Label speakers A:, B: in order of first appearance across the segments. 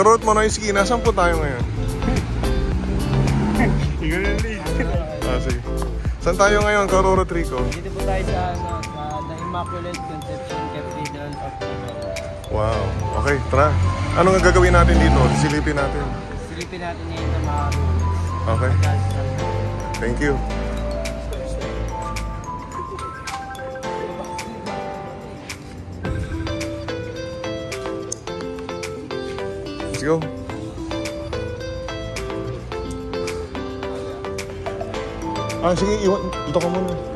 A: Karot Manoy Skina, saan po tayo ngayon? Saan tayo ngayon, Karoro Trico?
B: Dito po tayo sa, ano, sa The Immaculate Conception Cathedral of Italy.
A: Wow. Okay, tara. Ano nga gagawin natin dito? Silipin natin.
B: Silipin natin ngayon na mga rules.
A: Okay. Thank you. Let's go. Ah, sige, iwan. Dito ka muna.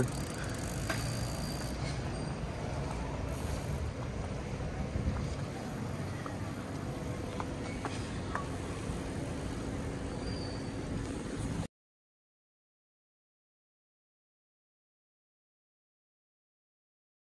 A: Sige, pre.